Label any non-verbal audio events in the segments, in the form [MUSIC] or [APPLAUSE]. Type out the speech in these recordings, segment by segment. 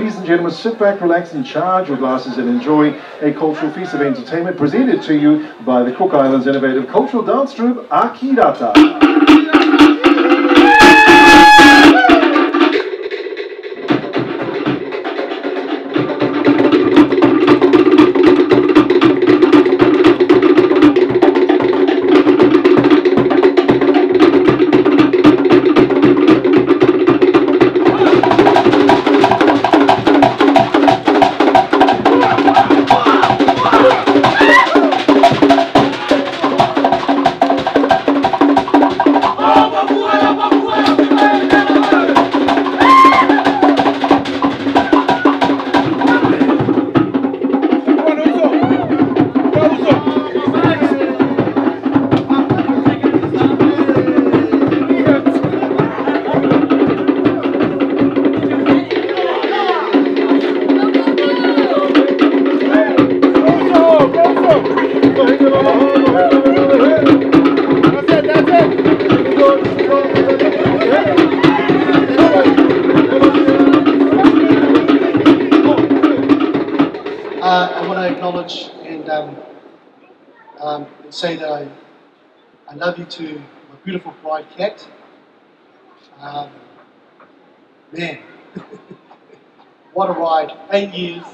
Ladies and gentlemen, sit back, relax, and charge your glasses and enjoy a cultural feast of entertainment presented to you by the Cook Islands innovative cultural dance troupe Akirata. Say that I, I love you to my beautiful bride, Kat. Um, man, [LAUGHS] what a ride. Eight years.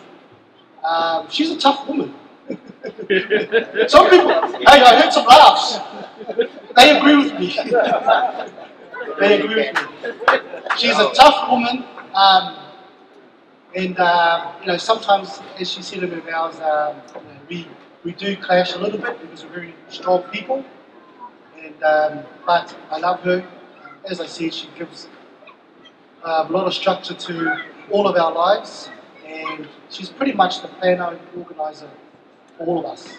Um, she's a tough woman. [LAUGHS] some people, hey, I heard some laughs. They agree with me. [LAUGHS] they agree with me. She's a tough woman. Um, and, uh, you know, sometimes, as she said her vows, um, you know, we we do clash a little bit because we're very strong people. And um, but I love her. As I said, she gives um, a lot of structure to all of our lives, and she's pretty much the planner and organizer for all of us.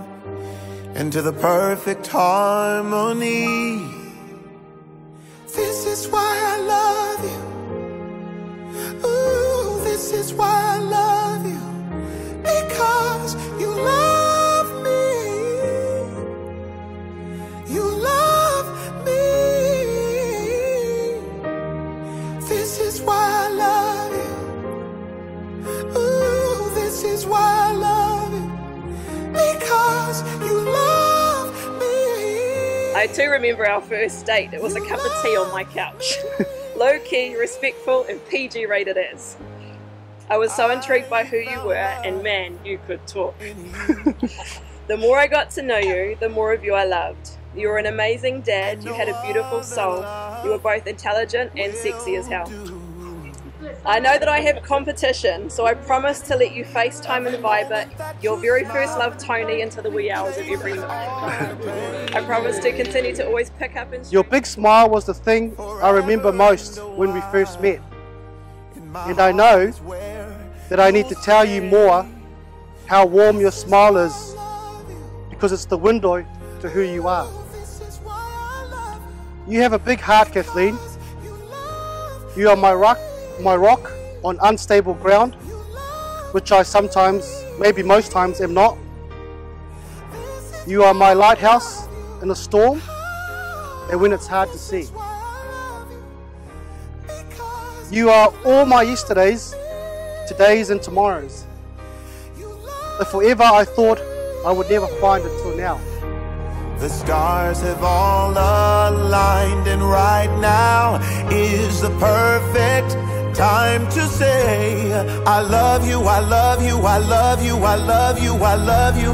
into the perfect harmony. This is why I love you. Ooh, this is why I love you. I too remember our first date. It was a cup of tea on my couch. [LAUGHS] Low key, respectful, and PG rated as. I was so intrigued by who you were, and man, you could talk. [LAUGHS] the more I got to know you, the more of you I loved. You were an amazing dad, you had a beautiful soul, you were both intelligent and sexy as hell. I know that I have competition, so I promise to let you FaceTime and Viber your very first love Tony into the wee hours of every night. I promise to continue to always pick up and... Your big smile was the thing I remember most when we first met. And I know that I need to tell you more how warm your smile is because it's the window to who you are. You have a big heart, Kathlene. You are my rock my rock on unstable ground, which I sometimes, maybe most times, am not. You are my lighthouse in a storm and when it's hard to see. You are all my yesterdays, todays and tomorrows. The forever I thought I would never find until now. The stars have all aligned, and right now is the perfect time to say I love you, I love you, I love you, I love you, I love you,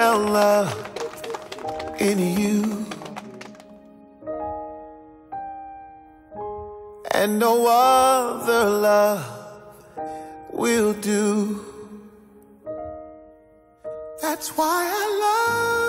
found love in you. And no other love will do. That's why I love